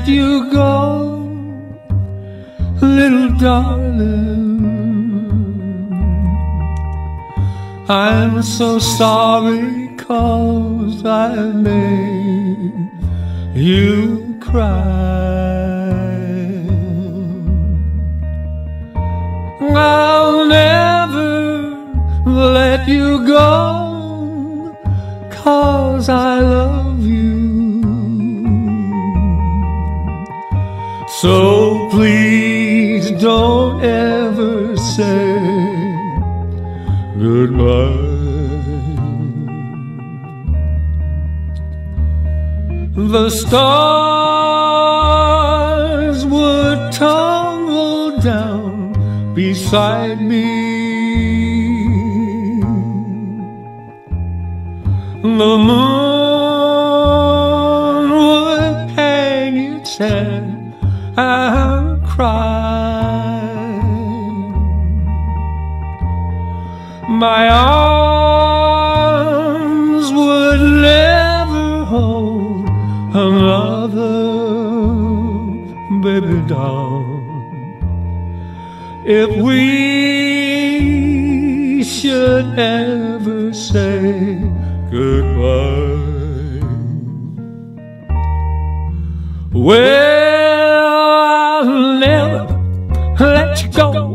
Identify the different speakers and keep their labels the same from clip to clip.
Speaker 1: let you go, little darling. I'm so sorry cause I made you cry. I'll never let you go cause I love So please don't ever say goodbye. The stars would tumble down beside me. And cry. My arms would never hold another baby doll. If we should ever say goodbye. Never let you go,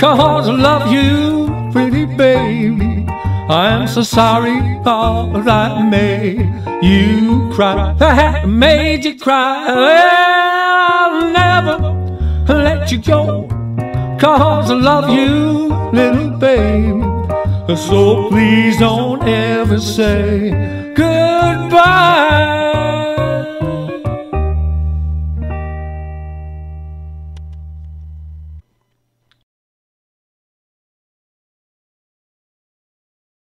Speaker 1: cause I love you, pretty baby. I'm so sorry, cause I made you cry. I made you cry. Well, I'll never let you go, cause I love you, little baby. So please don't ever say goodbye.